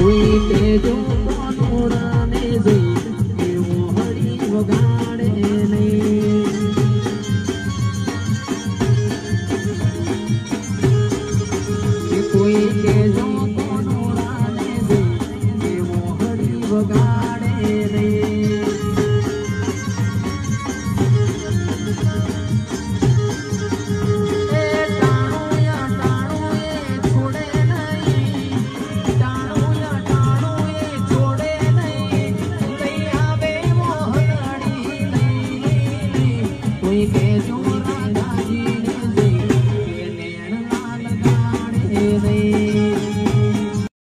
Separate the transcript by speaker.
Speaker 1: કોઈ તે જો કોનોડાને જોઈ એવો હળી વગાડે કોઈ કે જો કોનોડાને જોઈ એવો હળી વગાડે many